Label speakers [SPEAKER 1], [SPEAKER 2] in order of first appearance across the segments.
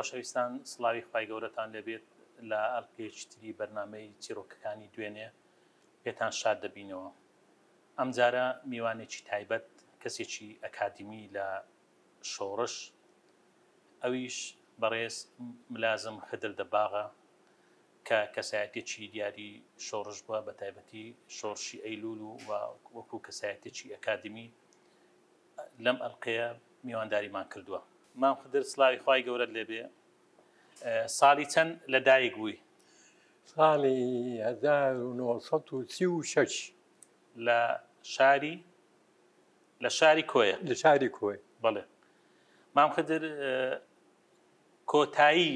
[SPEAKER 1] خۆشەویستان سلاوی خی گەورەتان لەبێت لە ئەلپێچتری بەرنمەی چیرۆکەکانی دوێنێ پێتان شاد دەبینەوە. ئەم جارە میوانێکی تایبەت کەسێکی ئەکادمی لە شۆڕش. ئەویش بەڕێز ملازم خدر دەباغە کە کەسایەتێکی دیاری شۆڕش بووە بە تایبەتی شۆڕشی ئەیلول و وەکو کەسایەتێکی ئەکادمی. لەم ئەلقەیە میوانداریمان کردووە. مام خدر سلاوی خی گەورە لێبێ ساڵی چەند لە دایک بووی؟
[SPEAKER 2] ساڵی 1936
[SPEAKER 1] لە شاری؟ لە شاری کۆیە؟
[SPEAKER 2] لە شاری کۆی.
[SPEAKER 1] بڵێ مام خدر کۆتایی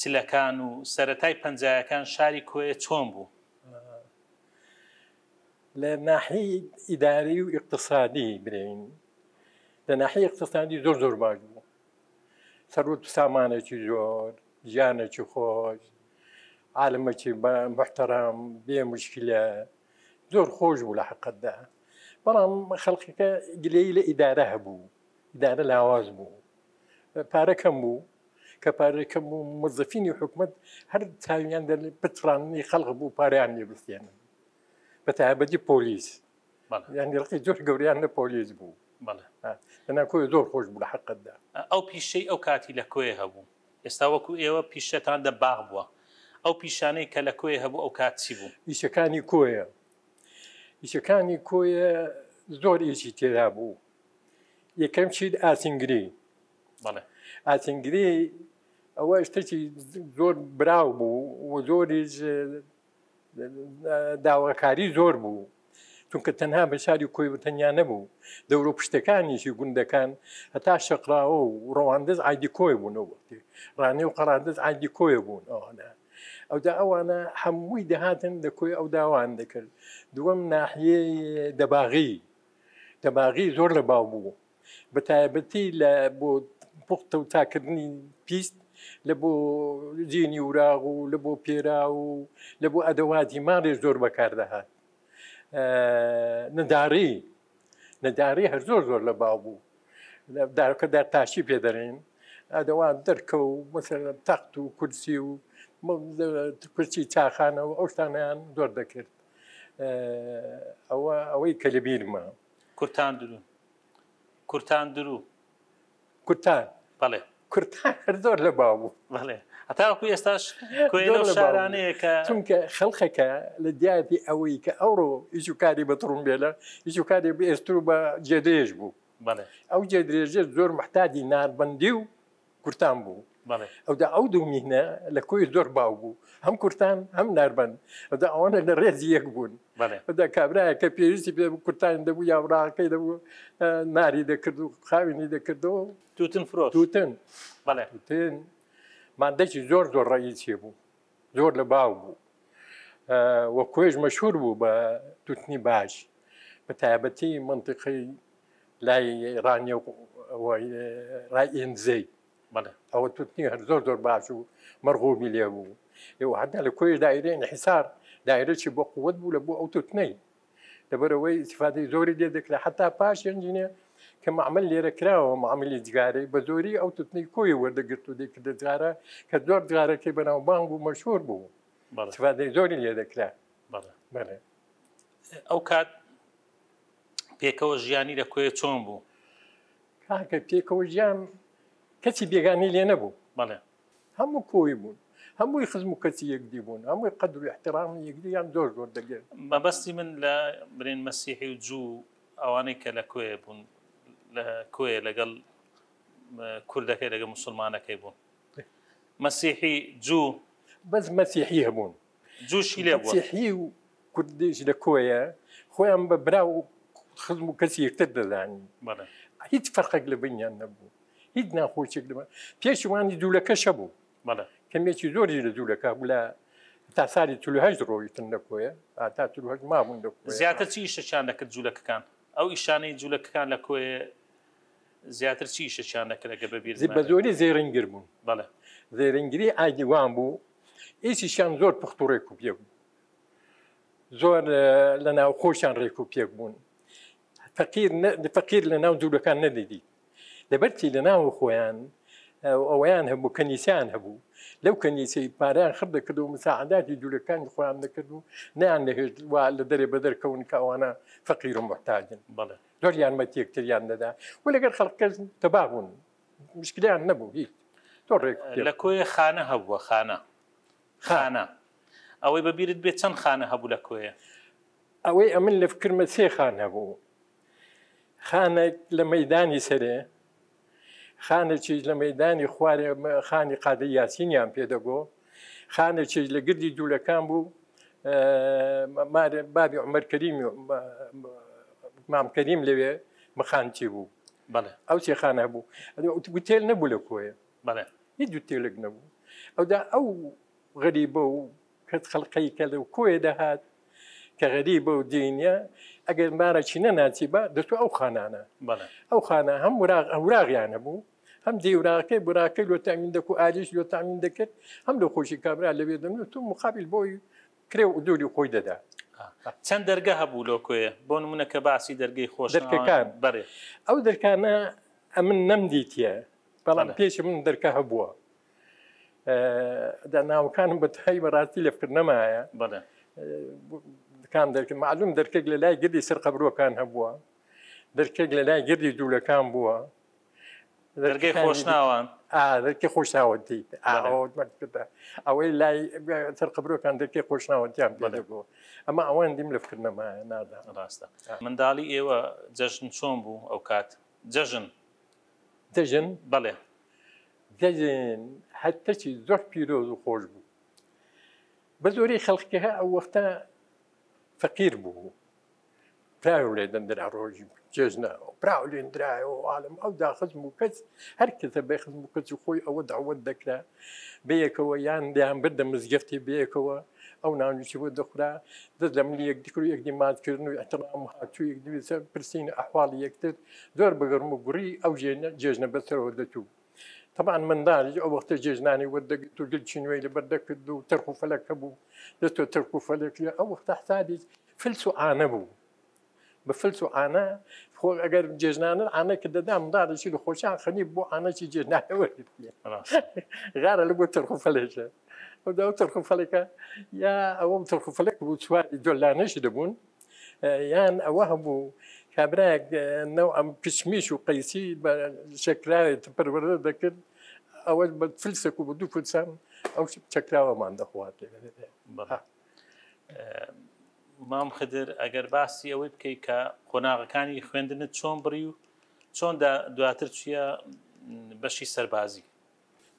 [SPEAKER 1] چلەکان و سەتای پەنجایەکان شاری کۆیە چۆن بوو؟
[SPEAKER 2] لە ناحی ئیداری و اقتصادی برین. لە ناحی اقتصادی زۆر زۆر باش بوو. سەرروت سامانێکی زۆر ژیانێکی خۆش عالمەکی محتەرام بێ مشکلە زۆر خۆش بوو لە حقەتدا. بەڵام خەڵقەکە گلەی لە ئیدارە هەبوو ئیدارە لاواز بوو. پارەکەم بوو کە پارەکەم بوو مزەفینی حکومت هەر چاویان بترانی خەڵق بوو پاریان لێ بستێنن بە تایبەتی پۆلیس. یان ڕقی زۆر گەوریان لە پۆلیس بوو. لەنا کۆی زۆر خۆش بوو لە حقتدا
[SPEAKER 1] ئەو پیشەی ئەو کاتی لە کۆی هەبوو. ئێستا وەکو ئێوە پیشەتان دە باغ بووە. ئەو پیشانەی کە لە کۆی هەبوو ئەو کاتی بوو؟
[SPEAKER 2] ئیشەکانی کۆیە. ئیشەکانی کۆیە زۆر ئیشی تێدا بوو. یەکەم چیت ئاسینگری ئاسینگری ئەوە شتێکی زۆر براو بوو و زۆریش داواکاری زۆر بوو. چونکە تەنها بە شاری کۆی بتەنیا نەبوو. دەورە پشتەکانیشی گوندەکان هەتا شەقراوە و ڕەواندز ئایدی کۆی بوونەوە ڕانێ و قەراندز ئایدی کۆیە بوون ئەوانە ئەودا ئەوانە هەمووی دەهاتن لە کۆی ئەو داوان دەکرد. دووەم ناحیە دەباغی. دەباغی زۆر لە باو بوو. بە تایبەتی لە بۆ پوختە و تاکردنی پیست لە بۆ جینی وراغ و لە بۆ پێرا و لە بۆ ئەدەواتی ماڕێ زۆر بەکاردەهات. نەداری نەداری هەر زۆر زۆر لە باو بوو. دارەکە دار تاشی پێدەڕێن ئەدەوات دەرکە و مەسەر تەخت و کورسی و کورسی چاخانەوە ئەو شتانیان زۆر دەکرد. ئەوە ئەوەی کە لە بیرمە
[SPEAKER 1] کورتان درو. کورتان درو.
[SPEAKER 2] کورتان.
[SPEAKER 1] بەڵێ.
[SPEAKER 2] کورتان هەر زۆر لە باو بوو
[SPEAKER 1] بەڵێ هەتاکو ئێستاش شارانەیە کە
[SPEAKER 2] چونکە خەڵخەکە لە دیاتی ئەوەی کە ئەوڕۆ ئیجوکاری بە تڕون بێلە ئیجوکاری بە ئێستر بە جێدرێژ بوو. ئەو جێدرێژە زۆر محتادی ناربندی و کورتان بوو. ئەودا ئەو دوو میهنە لە کۆی زۆر باو بوو. هەم کورتان هەم ناربند ئەودا ئەوانە لە ڕێزی یەک بوون. ئەدا کابراایە کە پێویستی پێ کورتان دەبوو یاڕاکەی دەبوو ناری دەکرد و خاوینی دەکردەوە
[SPEAKER 1] توتن فرۆ
[SPEAKER 2] توتن توتن مادەکی زۆر زۆر ڕێی چێ بوو. زۆر لە باو بوو. وە کۆێژ مەشهور بوو بە توتنی باش. بە تایبەتی منطقی لای ڕانیە ڕای ئێنزەی ئەوە توتنی هەر زۆر زۆر باش و مەرغومی لێ بوو. ئێوە حدا لە کۆی دایرێن حسار دایرەی بۆ قوت بوو لە بۆ ئەو توتنەی لەبەرەوەی استفادەی زۆری لێ دەکرێت حتا پاش ئەنجینێ کە معمل لێرە کراوە معاملی جگارەی بە زۆری ئەو توتنی کۆی وەردەگرت و دەکردە جارە کە زۆر جارەکەی بەناو بانگ و مەشهور بوو. استفادەی زۆری لێ دەکرا.
[SPEAKER 1] ئەو کات پێکەوە ژیانی لە کوێ چۆن بوو؟
[SPEAKER 2] کاکە پێکەوە ژیان کەسی بێگانی لێ نەبوو.
[SPEAKER 1] بەڵێ.
[SPEAKER 2] هەموو کۆی بوون هەمووی خزم و کەسی یەکدی بوون هەمووی قدر و احترام یەکدیان زۆر زۆر دەگەێت
[SPEAKER 1] مەبەستی من لە برێن مەسیحی و جوو ئەوانەی کە لە کوێ بوون لە کوێ لەگەڵ کوردەکەی لەگە مسلمانەکەی بوون. مەسیحی جوو
[SPEAKER 2] بەس مەسیحی هەبوون.
[SPEAKER 1] جوشی لێ
[SPEAKER 2] مسیحی و کوردیش لە کۆیە خۆیان بە برا و خزم و کەسی یەکتر دەزانی. هیچ فەرقێک لە بینیان نەبوو. هیچ ناخۆشێک لەمە پێشوانی دوولەکەشە بوو کەمێکی زۆری لە دوولەکە بوو لە تا ساری تولهش ڕۆیتن لەکۆیە تا تولهش مابوون
[SPEAKER 1] زیاتر چی شەچان دەکرد جوولەکەکان؟ ئەو ئیشانەی جوولەکەکان لە کۆێ زیاتر چی شەچان دەکرێتگە بەبییر
[SPEAKER 2] بە زۆری زێرنگر بوون
[SPEAKER 1] بەڵێ
[SPEAKER 2] زێرنگری ئایدیوان بوو. ئیسیشان زۆر پختوڕێک و پێک بوو. زۆر لە ناو خۆشیان ڕێک و پێک بوون. فەقیر لە ناو دوورەکان نەدیدی دەبەرتی لە ناو خۆیان ئەویان هەبوو کەنیسیان هەبوو لەو کەنیسی پاریان خڕ دەکرد و مساعداتی جوولەکانی خۆیان دەکرد و نیان نەهێت وا لە دەرێ بە دەرکەون کەوانە فەقیر و محتاجن
[SPEAKER 1] بەڵێ
[SPEAKER 2] زۆر یارمەتی یەکتریان دەدا و لەگەر خەڵکەس تەبابوون مشکلیان نەبوو هیچ تۆ ڕێک
[SPEAKER 1] لە کۆیە خانە هەبووە خانە خانە ئەوەی بەبیرت بێت چەند خانە هەبوو لە کۆیە
[SPEAKER 2] ئەوەی ئەمن لە فکرمە سێ خان هەبوو خانێک لە مەدانی سەرێ خانێکیش لە مەدانی خوارێ خانی قادە یاسینیان پێدەگۆ خانێکیش لە گردی دوولەکان بوو بابی عمەرکەریمی مامکەریم لەوێ مخانتی بوو.
[SPEAKER 1] بەڵێ
[SPEAKER 2] ئەو سێخانە بوو؟ گوتێل نەبوو لە کۆیە.
[SPEAKER 1] بەڵێ
[SPEAKER 2] هیچ دوتێلک نەبوو. ئەودا ئەو غەریبە و کەس خەڵقی کە لەو کۆیە دەهات کە غەریبە و دینە ئەگەر مارەچی نەناچی بە دەتو ئەو خانانە.
[SPEAKER 1] بەڵێ
[SPEAKER 2] ئەو خانە هەم وراغ ئەوراغیانە بوو. هەم دیوراکەی براکەی لۆ تامین دەکو ئالیش لۆ تامین دەکرد. هەم لە خۆشی کابرا لەوێ دەمن تو مخابل بۆی کرێ و دووری خۆی دەدا.
[SPEAKER 1] چەند دەرگە هەبوو لۆ کۆیە؟ بۆ نمونە کە باسی دەرگەی خۆش
[SPEAKER 2] دەرکەکان.
[SPEAKER 1] بەرێ
[SPEAKER 2] ئەو دەرکانە ئەمن نەمدیتە بەڵام
[SPEAKER 1] بەڵێ.
[SPEAKER 2] پێش من دەرکە هەبووە. دا ناوکانم بە تای بەڕاستی لەفکرد نەمایە.
[SPEAKER 1] بەڵێ
[SPEAKER 2] کام دەرکە؟ معلوم دەرکێک لە لای گردی سەر قبرۆکان هەبووە. دەرکێک لە لای گردی دوولەکان بووە.
[SPEAKER 1] دەرگەی خۆش ناوان.
[SPEAKER 2] دەرکی خۆشناوەتی
[SPEAKER 1] بەڵێ.
[SPEAKER 2] ئەوەی لای سەر قبرۆکان دەرکی خۆشناوەتیان
[SPEAKER 1] بەڵێ.
[SPEAKER 2] پێدەگۆ ئەمە ئەوان دیم لە فکر نەمایە نادا.
[SPEAKER 1] ڕاستە. منداڵی ئێوە جەژن چۆن بوو ئەو کات؟ جەژن.
[SPEAKER 2] دەژن
[SPEAKER 1] بەڵێ
[SPEAKER 2] دەژن هەتەچی زۆر پیرۆز و خۆش بوو. بە زۆری خەڵکیها ئەو وەختە فەقیر بوو. پراو لێ دەندرا ڕۆژی جێژنە پراو لێنرایەوە عالم. ئەو داخزم و کەس هەر کەسە بێخزم و کەس خۆی ئەوە داوت دەکرا بەیەکەوە یان دیان بردە مزگەفتی بەیەکەوە ئەو ناونیشی بۆ دەخورا دەست لە منی یەک دیکر و یەک دیماتکردن و احترام هاتوو یەک دویسە پرسیین ئەحواڵی یەکتر زۆر بەگەرم و گوڕی ئەو جێژنە بەسەرەوە دەچوو طبعا منداڵی ئەو وەختە جێژنانی وەردەگرت و چینوێی لە بەردەکرد و تەرخ و فەلەکە بوو دەستۆ تەرک و فەلێک ئەو وەختە حسابی فلس و بوو بە فلس و ئانە خۆ ئەگەر جێژنانە ئانە کە دەدا منداڵێکی لە خۆشیان خەنی بۆ ئانەی جێژنانەوە
[SPEAKER 1] ڕاست
[SPEAKER 2] غارە لە بۆ تەرخ و فەلێکە ئەودا و تەرخ و فەلەکە یا ئەوە تەرخ و فەلێک بوو چواری دۆلانەشی دەبوون یان ئەوە هەبوو کابراک نەو ئەم پشمیش و قەیسی بە شکراوێت پەروەرە دەکرد ئەوە
[SPEAKER 1] مام خدر ئەگەر باسی ئەوەی بکەیت کە قۆناغەکانی خوێندنت چۆن بڕی و چۆن دواتر چییە بەشی سەربازی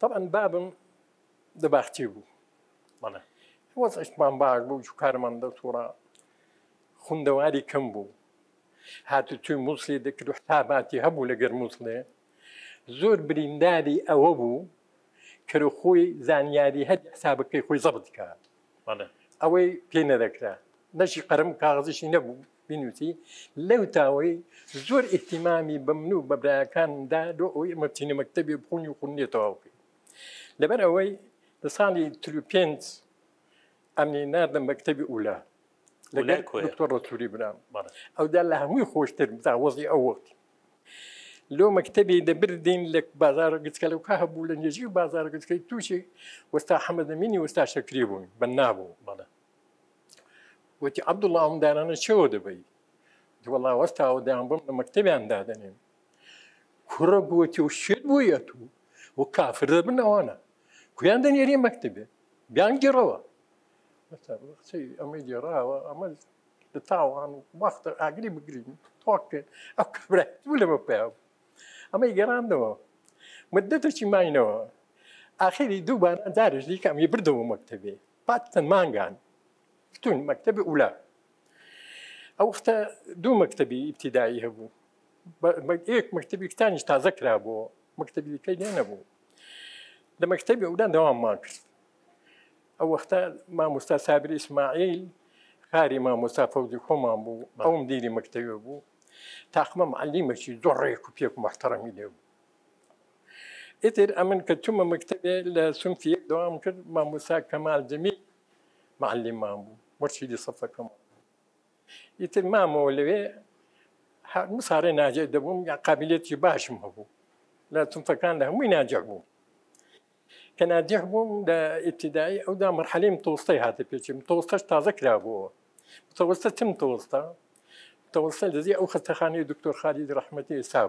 [SPEAKER 2] طبعا بابم دەباختی بوو
[SPEAKER 1] بەڵێ
[SPEAKER 2] وەزشمان باش بوو و کارمان دەتوڕا خوندەواری کەم بوو هاتو توی مووسڵی دەکرد و حتاباتی هەبوو لەگەر مووسڵێ زۆر برینداری ئەوە بوو کە خۆی زانیاری هەر حسابەکەی خۆی زەبت کات ئەوەی پێ نەدەکرا نەشی قەرم کاغزشی نەبوو بینوسی لەو تاوەی زۆر احتیمامی بە من و بەبراەکاندا دۆ ئەوی ئەمە بچینە مەکتتەبی بخونی و خوندێتەوەکەی لەبەر ئەوەی لە ساڵی پێنج ئەمنی نردم مەکتتەبی ئولا لەگەر ڕسووری برام ئەودا لە هەمووی خۆشتر بزاوەزی ئەو وەختی لۆ مەکتتەبی دەبردین لە بازار گچکە لەو کا هەبوو لە نێژی و بازار گچکەی تووشی وەستا حەمەدەمینی وەستا شەکری بووین بە نابوو
[SPEAKER 1] بەڵێ
[SPEAKER 2] وتی عبدوڵڵه ئەمدانانە چەوە دەبی؟ وڵا وەستاوە دایان بم لە مەکتتەبیان دادنێن کوڕە بووەتی و شێت بووە تو و کافر دەبن ئەوانە. کویان دەنێری مەکتتەبێ بیان گێڕەوە. ئەمە گێڕاوە ئەمە لە تاوان و وەختە ئاگری بگرین تۆکە ئەو کابرا لەمە پیا ئەمە گەڕاندەوە مدەتەی ماینەوە؟ آخری دووبار جارشی کەمی بردەوە مەکتتەبێ پاتەن مانگان. فتون مەکتتەبی ئولا ئەو وختە دوو مەکتتەبی ابتدایی هەبوو یەک مەکتتەبی کتانیش تازە کرا بۆ مەکتتەبیەکەی لێ نەبوو لە مەکتتەبی ئەودا دەواممان کرد ئەو وەختە مامۆستا سابری ئیسماعیل خاری مامۆستا فەوزی خۆمان بوو ئەوم دیری مەکتتەوە بوو تاقمە معلیمەکی زۆر ڕێک و پێک و محتەڕەمی لێ بوو ئیتر ئەمن کە چوومە مەکتتەبێ لە سنفی یەک دەوام کرد مامۆسا کەمال جەمی معلیمان بوو وەرشیدی سەفەکەم ئیتر مامەوە لەوێ مسارێ ناجێ دەبووم یا قابلێتی باشم هەبوو لە تونفەکان لە هەمووی ناجە بوو کە نادیح بووم لە ئیبتیدایی ئەودا مرحلەی متۆستی هاتە پێچی متۆستەش تازە کرابووە متەوەستە چ متۆستە متەوەستە لەزی ئەو خەستەخانەی دکتۆر خالید ڕەحمەتی ئێستا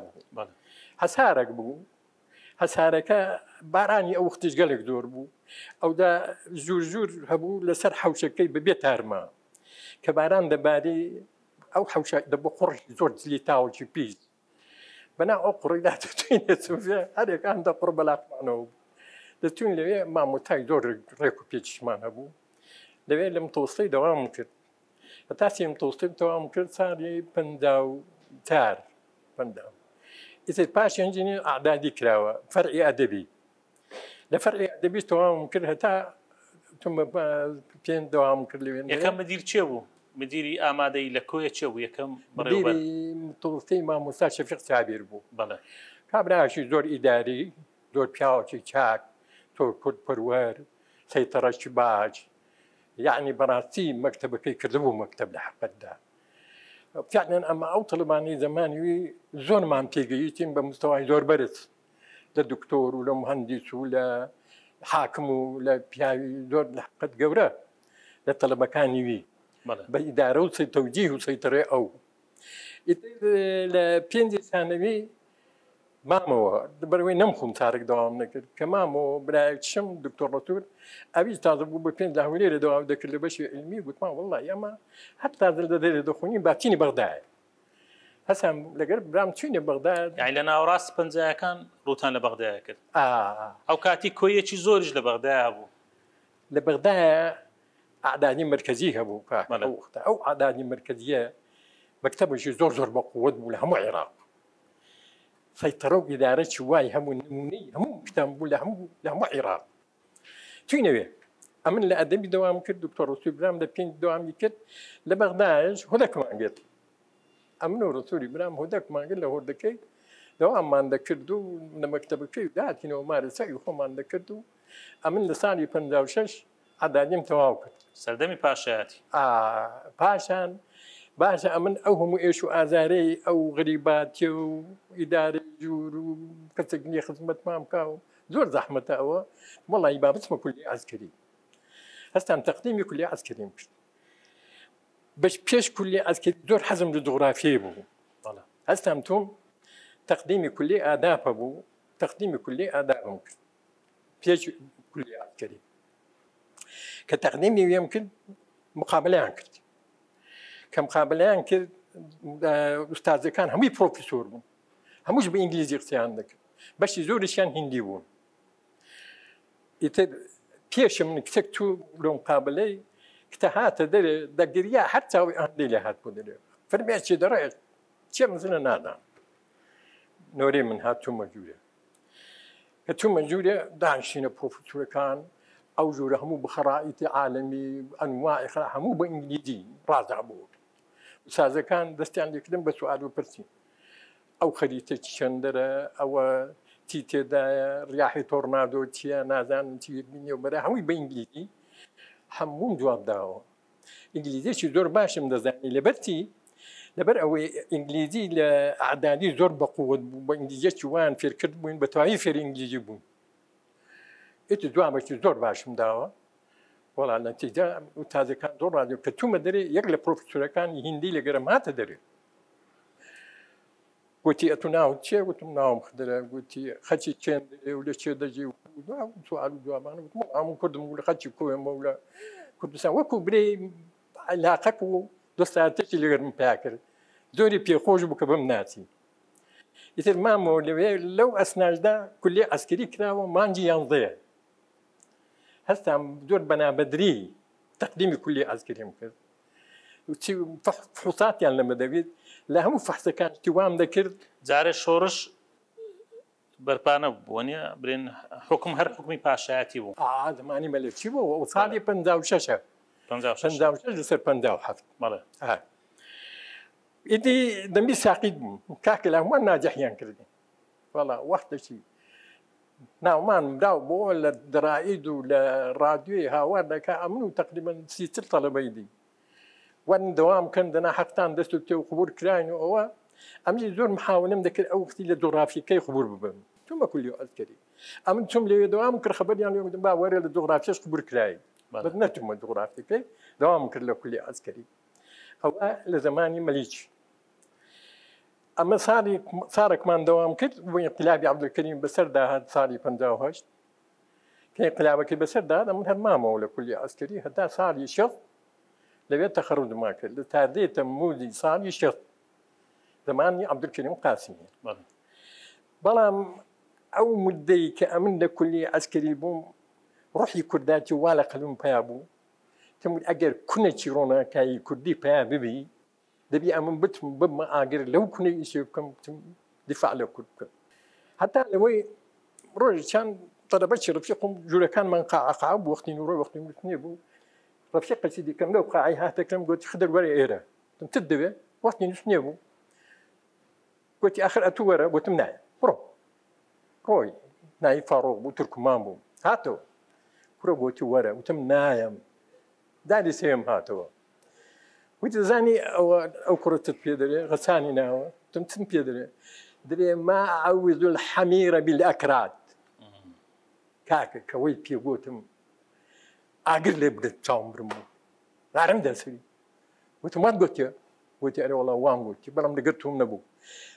[SPEAKER 2] هەسارەکە بارانی ئەو وختیش گەلێک زۆر بوو. ئەودا زور زور هەبوو لەسەر حوشەکەی ببێت تارما کە باران دەباری ئەو حوش دەبە قڕ زۆر جلی تاوەکی پیس بەنا ئەو قڕیدا توێنێ هەرێکان دە قڕ بەلاقمانەوە دەتوین لەوێ مامۆتای زۆر ڕێک و پێچشمان هەبوو. لەوێ لەم تۆستی دەوام کرد. هەتاسیم تۆستی تەوام کرد ساڵی پندا و تار پندا ئیتر پاش ئەنجینی ئادادی کراوە فەرعی ئەدەبی لە فەرعی ئەدەبی تەوام کرد هەتا پێن دەوام کرد لەوێن
[SPEAKER 1] یەکەم مدیر چێ بوو مدیری ئامادەی لە کۆیە چێ بوو یەکەم
[SPEAKER 2] تۆستی مامۆستا شەفیق چابیر بوو
[SPEAKER 1] بەڵێ
[SPEAKER 2] کابراشی زۆر ئیداری زۆر پیاوەکی چاک تۆ کورد پەروەەر سەیتەڕەشی باج یعنی بەڕاستی مەکتتەبەکەی کردبوو مەکتب لە حقەتدا فعلن ئەمە ئەو تەلبانی زمانیوی زۆرمان پێگەیتیم بە مستەوای زۆر بەرز. لە دکتۆر و لە مهندیس و لە حاکم و لە پیاوی زۆر لە حقت گەورە لە تەلبەکانی وی.
[SPEAKER 1] بەڵێ
[SPEAKER 2] بە ئیدارە و تەوجی و سەیتەڕێ ئەو. ئیتر لە پێنجی سانەوی مامەوە بەروەی نەمخوم تارێک داوام نەکرد کە مامەوە برایشم دکتۆر ڕتور ئەوی تازە بوو بە پێنج داهوێ لە داوام دەکرد لە بەشی علمی گوتمان وڵی ئەمە هەر تازل دەدە لە دەخۆنی باتینی بەغدایە هەسان لەگەر برام چوینە بەغداد.
[SPEAKER 1] یعنی لە ناوڕاست پنجەکان ڕوتان لە بەغدایە کرد.
[SPEAKER 2] ئا
[SPEAKER 1] ئەو کاتی کۆیەکی زۆریش لە بەغدایە بوو
[SPEAKER 2] لە بەغدایە ئعدانی مرکزی هەبوو
[SPEAKER 1] بەڵێ.
[SPEAKER 2] وقت ئەو ئادانی مرکزیە مەکتتەبشی زۆر زۆر بە قوت بوو لە هەموو عێراق. سەیتەرە و ئیدارەی وای هەموو نمونەی هەموو کتان بوو لە هەموو لە هەموو عێراق توینەوێ ئەمن لە ئەدەبی دەوام کرد دکتۆر ڕسوی برام لە پێنج دوامی کرد لە بەغداش هۆدەکمان گێت ئەمن و ڕسووری برام هۆدەکمان کرد لە هۆردەکەی دەوامان دەکرد و لە مەکتتەبەکەی داهاتینەوە مارەسەی خۆمان دەکرد و ئەمن لە ساڵی 56 عدادیم تەواو کرد
[SPEAKER 1] سەردەمی پاشایەتی
[SPEAKER 2] ئا، پاشان باشە ئەمن ئەو هەموو ئێش و ئازارەی ئەو غریباتێ و ئیدارە جوور و کەسێکنی خزمەتمان بکە و زۆر زەحمەتە ئەوە وڵی بابچمە کولی ئازکردی هەستان تەقدیمی کولی ئازکردیم کرد بەش پێش کولی ئازکرد زۆر حەزم لە جغرافیە بوو
[SPEAKER 1] بەڵێ
[SPEAKER 2] هەستم تۆم تەقدیمی کولی ئاداپە بوو تەقدیمی کولی ئادابم کرد پێش کولی ئازکردی کە تەقدیمی وێم کرد مقابلیان کرد کە مقابلیان کرد ئوستازەکان هەمووی پرۆفیسۆر بوون. هەمووش بە ئینگلیزی قسەیان دەکرد. بەشی زۆرشیان هندی بوون. ئیتر پێشم کتێک تو لە مقابلەی کتە هاتە دەرێ دەگریا هەر چاوی ئەندەی لە هات بۆ دەرێ. فرمێکی دەڕێت چێ مزنە نادان؟ نۆرێ من هات تو مەجوورە. کە تو مەجوورە دانشینە پرۆفیسورەکان ئەو ژوورە هەموو بخەڕائیتی عالمی ئەنواعی خرا هەموو بە ئینگلیزی ڕازا بوو. سازەکان دەستیان لێکردن بە سوال و پرسی. ئەو خەریتە چەندەرە ئەوە چی تێدایە ڕیاحی تۆرنادۆ چییە نازانم چی بینی و بەرە هەمووی بە ئینگلیزی هەموم جواب داوە. ئینگلیزیشی زۆر باشم دەزانی. لەبەرتی لەبەر ئەوەی ئینگلیزی لە عدادی زۆر بەقوت بوو بە ئینگلیزیەکی وان فێرکرد بووین بە توایی فێر ئینگلیزی بوون. ئیت جوابێکی زۆر باشم داوە. وڵا نەتیجا و تازەکان زۆر ڕادیو کە تومە دەرێ یەک لە پرۆفسورەکانی هندی لەگەرم هاتە دەرێ. گوتی ئەتو ناو چێ؟ وتم ناوم خدرە گوتی خەچی چێن و لە چێ دەجی سوال جوابان وتم هەموو کوردم و لە خەچی کۆێمە و لە کوردستان وەکو برێ علاقەک و دۆستاتێکی لەگەرم پیا کرد. زۆری پێخۆش بوو کە بم ناچی. ئیتر مامەوە لەوێ لەو ئەسناژدا کولی ئەسکری کراوە مانجی یانزەیە. هەستان زۆر بەنابەدری تەقدیمی کولی ئەسکریم کرد فحوساتیان لەمە دەبێت لە هەموو فەحسەکان تیوام دەکرد
[SPEAKER 1] جارێ شۆڕش بەرپانە بوونیە برێن حکم هەر حکمی پاشایەتی بوو
[SPEAKER 2] ئادمانی مەلەکی بوو و ساڵی پ شەشە لەسەر پ هەفت
[SPEAKER 1] بەڵێ
[SPEAKER 2] ئیدی دەمی ساقید بوو کاکە لە هەمووان ناجەحیان کردی وڵا وەختەکی ناومان براو بۆ لە دڕائید و لە ڕادیۆی هاوار دەکە ئەمن و تقریبن سیتر تەلەبەیدی وەن دەوام کەن دەنا حەقتان دەست و تێ و قوبور کراین و ئەوە ئەمی زۆر محاونم دەکرد ئەو وقتی لە جۆرافیەکەی قوبور ببم تومە کولی ئەسکەری ئەمن چم لێ دەوام کرد خبریان لێ با وەرە لە جغرافیش قبول کرایی. بەس نەتومە جغرافیەکەی دەوام کرد لە کولی ئەسکەری ئەوە لە زمانی ئەمە ساڵی سارێکمان دەوام کرد بۆ انقلابی عبدولکەریم بەسەر داهات ساڵی 58 کە انقلابەکەی بەسەر داد ئەمن هەر مامەوە لە کولی ئەسکەری هەتا ساڵی شەف لەوێت تەخەڕودما کرد لە تاردێتە مودی ساڵی شەف زمانی عبدولکەریم قاسمی. بەڵام ئەو مدەی کە ئەمن لە کولی ئەسکەری بووم ڕحی کورداتی وا لە قەلم پیا بوو تم ئەگەر کونەی ڕۆناکایی کوردی پیا ببی دەبی ئەمن بتم بمە ئاگر لەو کونەی ئیسی بکەم بتم دیفاع لە کورد بکەم هەتا لەوەی ڕۆژی چند طلبەتی ڕفیقم جوورەکانمان قاعقا بوو وەختی نوڕۆ وەختی وتنێ بوو ڕفیق قەسی دیکەم لەو قاعی هاتەکەم گوتی خدر تت دەوێ وەختی نووسنێ بوو گوتی آخر وەرە گوتم نایە بڕۆ ڕۆی نایی فاڕۆ بوو ترکمان بوو هاتەوە کوڕە گوتی وەرە وتم نایم داری سێم هاتەوە وتی زانی ئەوە ئەو کوڕتت پێ دەرێ غەچانی ناوە تم تم پێ دەرێ دەرێ ما ئەوز الحەمیرە بالئەکرات کاکە کەوەی پێگوتم ئاگر لێ بدەت چاوم برمەوە غارم دەسری وتم وات گوتە وتی ئەرە وڵا وام گوتی بەڵام لەگەر توم نەبوو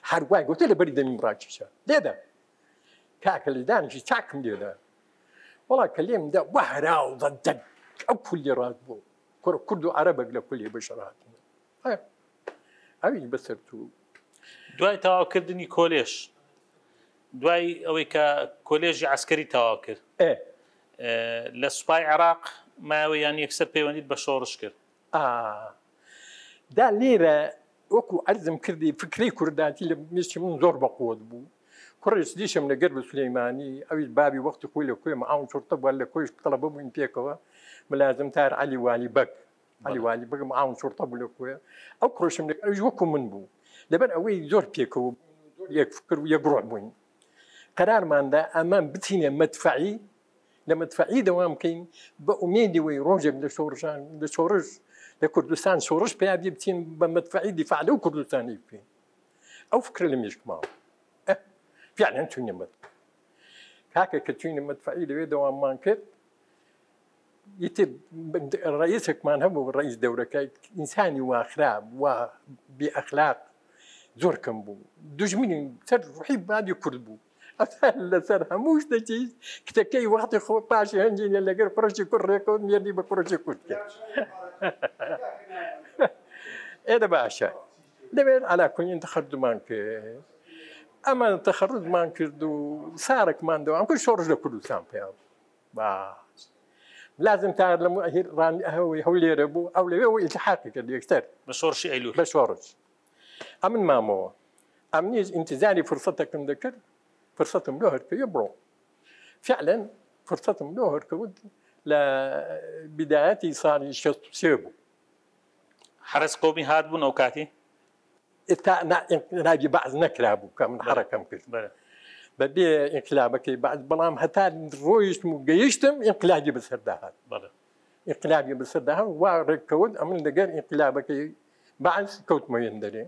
[SPEAKER 2] هەروای گوتە لە بەری دەمی ڕاکیشە لێدا کاکە لە دانیشی چاکم لێدا وڵا کە لێم دا وە هەراو دەک ئەو کولی ڕات بوو کورد و عربێک لە کولی بەشڕاتن ئەوی بەسەر تو.
[SPEAKER 1] دوای تەواوکردنی کۆلێش. دوای ئەوەی کە کۆلێژی عسکەری تەواو کرد. لە سوپای عراق ماوەیان یەکسەر پەیوەندیت بە شۆڕش کرد.
[SPEAKER 2] دا لێرە وەکو ئەرزم کردی فکری کورداتی لە میشتی من زۆر بەقوت بوو. کوڕش دیشم لەگەر بە سلەیمانی ئەوی بابی وەختی خۆی لە کوێ ئاون چۆرتە بووە لە کۆیش تەڵە ببووین پێکەوە. ملازم تار بەک علی والی بگم ئاون چۆرتە بوو لە کوێ ئەو کڕۆشم لە ئەوش وەکو من بوو لەبەر ئەوەی زۆر پێکەوە بوو، زۆر یەک فکر و یەگڕۆ بووین قرارماندا ئەمان بتینە مدفعی لە مدفعی دەوام بکەین بە ئومێدی وی ڕۆژێک لە شۆڕژان لە شۆڕش لە کوردستان شۆڕش پیا بێ بچین بە مدفعی دیفاع لەو کوردستانی بکەین ئەو فکر لە مێشکماوە فعلا چوینە مد کاکە کە چوینە مدفعی لەوێ دەواممان کرد یتر ڕئیسێکمان هەبوو ڕئیس دەورەکەی ئینسانی واخراب وا بێ ئەخلاق زۆر کەم بوو دژمنی سەر ڕحی بادی کورد بوو لەسەر هەموو شتێکی کتەکەی وقتی خۆ پاشی هەنجینە لەگەر پرۆژی کوڕ ڕێکەوت مێردی بە پرۆژی کورد کرد ئێدە باشە دەبێت ئالاکوین تەخەردمان کرد ئەمە تەخەڕزمان کرد و سارێکمان دەوام کرد شۆڕژ لە کوردستان پێ باش لازم تا لە ڕانی هەولێرە بوو ئەو لەوێ و ئیتحاقی کرد یەکتەر
[SPEAKER 1] بە شۆڕشی ئەیلول
[SPEAKER 2] بە شۆڕش ئەمن مامەوە ئەم نیز انتظاری فرسەتەکەم دەکرد فرسەتم لۆ هەرکەوە بڕۆ فعلا فرسەتم لۆ هەرکەوت لە بدایەتی ساڵی شەست و سێ بوو
[SPEAKER 1] حرس قومی هات بوون ئەو کاتی
[SPEAKER 2] ئێستا نابی بەعز نەکرا بوو کە بەبێ ئینقلابەکەی بعد بەڵام هەتا ڕۆیشتم و گەیشتم ئینقلابی بەسەرداهات
[SPEAKER 1] بەڵێ
[SPEAKER 2] ئینقلابی بەسەرداهات وا ڕێککەوت ئەمن لەگەر ئینقلابەکەی بعد کەوتمەوێن دەرێ.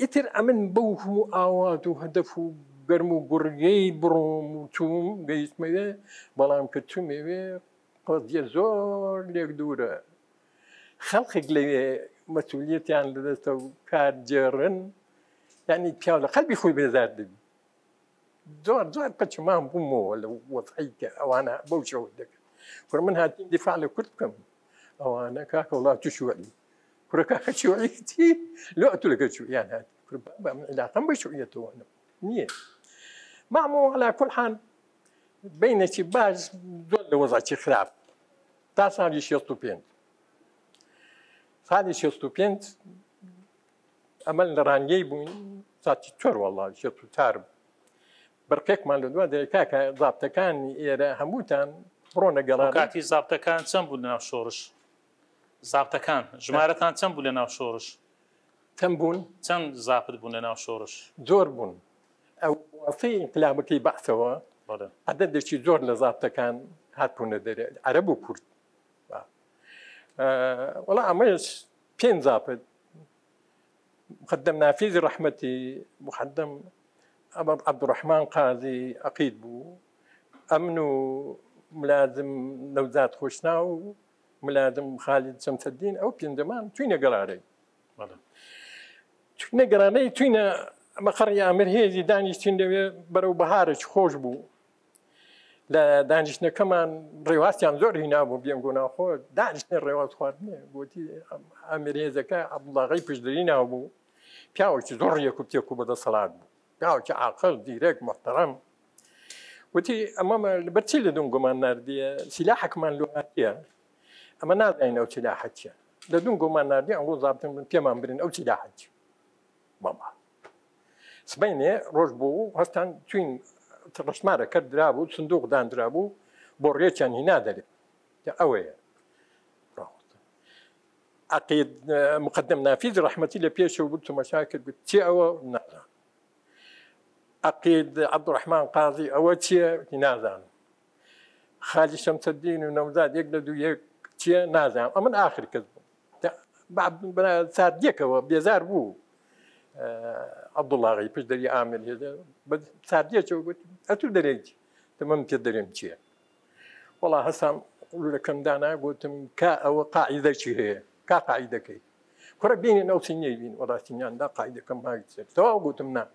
[SPEAKER 2] ئیتر ئەمن بەو هەموو ئاوات و هەدەف و گەرم و گوڕگەی بڕۆم و چوم گەیشتمەوێ بەڵام کە چومێوێ قەزیە زۆر لێک دوورە. خەڵقێک لەوێ مەسئولیەتیان لەدەستە و کار جێڕن یعنی پیاو لە قەلبی خۆی بێزار دەبی. زۆر زۆر پەچمان بوومەوە لە وەفعی کە ئەوانە بەو شەوە دەکەن کوڕ من هاتین دیفاع لە کورد بکەم ئەوانە کاکە وڵات تو شوعی کوڕە کاکە شوعیتی لۆ ئەتو لەگە شوعیان هات علاقەم بە شوعیەتەوە نییە مامەوە على كل حال. بینێکی باش زۆر لە وەزاکی خراپ تا ساڵی شێست و پێنج ساڵی شێست و پێنج ئەمە لە ڕانگەی بووین ساتی چۆر وەڵا شێت و چار بەرقێکمان لە دووە دەکاکە زابتەکانی ئێرە هەمووتان بڕۆنە گەڵان
[SPEAKER 1] کاتی زابتەکان چەند بوو ناو شۆڕش؟ زابتەکان ژمارەتان چەند بوو لە ناو شۆڕش؟
[SPEAKER 2] تەم بوون؟
[SPEAKER 1] چەند زاپت بوون لە ناو شۆڕش؟
[SPEAKER 2] زۆر بوون. ئەو وەفی انقلابەکەی بەعسەوە
[SPEAKER 1] بەڵێ
[SPEAKER 2] عددێکی زۆر لە زابتەکان هاتبوونە دەرێ عرب و کورد. وڵا ئەمەش پێنج زاپت مقدم نافیزی ڕحمەتی مقدم ئەمە عبدڕحمان قازی عقید بوو. ئەمن و ملازم نەوزات خۆشنا و ملازم خالید چەمسەدین ئەو پێنجەمان توینە گەرارەی توینە گەرانەی توینە ئەمە قەڕی ئامر هێزی دانیشتین لەوێ بەرەو بەهارش خۆش بوو. لە دانیشتەکەمان ڕێواستیان زۆر هینابوو بێم گۆ ناخۆ دانیشتە ڕێواز خواردنێ گوتی ئامرێزەکە عبدڵاغی پشتدەری ناو بوو. پیاوەکی زۆر یەکوتێک و بەدە سەلات بوو. بو بياوش عاقل ديريك محترم. وتي امام برتيل دون قمان ناردية سلاحك من لغاتيا اما نادين أو سلاحك لدون قمان ناردية انقو ضابط من بيمان برين أو سلاحك بابا سبيني روش بو هستان توين رسمارة كرد درابو صندوق دان درابو بوريتشان هنا داري اويا عقيد مقدم نافذ رحمتي لبيش وقلت مشاكل قلت أو نعم عقید عبدڕحمان قازی ئەوە چییە؟ نازانم. خالی شەمسەدین و نەوزاد یەک لە دوو یەک چییە؟ نازانم. ئەمن آخر کەس بوو. سادیەکەوە بێزار بوو. عبدڵاغی پشت دەری ئامل هێدا سادیەچەوە گوت ئەتو دەرێکی تەمەم پێ دەرێم چییە؟ وڵا هەسام لەکەم دانا گوتم کا ئەوە قاعیدەکی هەیە؟ کا قاعیدەکەی. کوڕە بینی نەوسینەی بین وڵاتینیاندا قاعیدەکەم ماگی تەوا گوتم نام